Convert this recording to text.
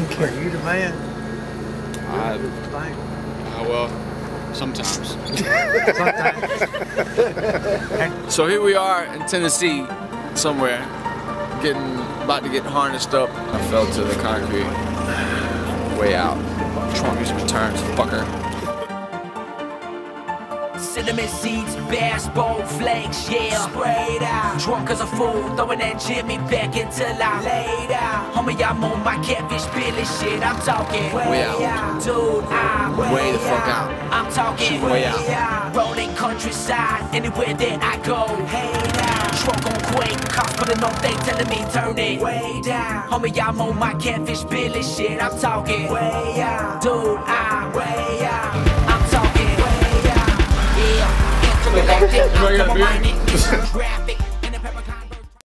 Are you the man? I, Thank I well, sometimes. Sometimes. So here we are in Tennessee, somewhere, getting about to get harnessed up. I fell to the concrete. Way out. Trunk Muzik returns, fucker. Cinnamon seeds, baseball flakes, yeah. Sprayed out. Drunk as a fool, throwing that Jimmy back until I laid out. Homie, I'm on my catfish Billy shit. I'm talking Way out. Dude, I'm way, Way the fuck out. I'm talking Way out. Rolling countryside, anywhere that I go. Hey now. Drunk on quake, cops pulling up, they telling me turn it way down. Homie, I'm on my catfish Billy shit. I'm talking way out. Dude, I'm talking